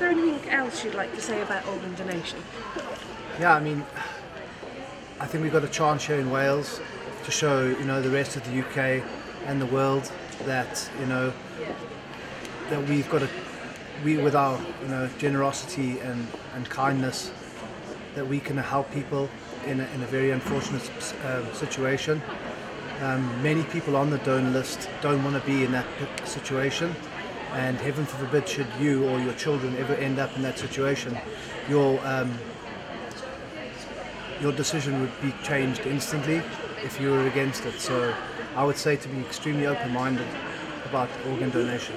there anything else you'd like to say about organ donation? Yeah, I mean, I think we've got a chance here in Wales to show, you know, the rest of the UK and the world that, you know, that we've got a, we with our, you know, generosity and, and kindness, that we can help people in a, in a very unfortunate um, situation. Um, many people on the donor list don't want to be in that situation, and heaven forbid should you or your children ever end up in that situation, your um, your decision would be changed instantly if you were against it. So I would say to be extremely open-minded about organ donation.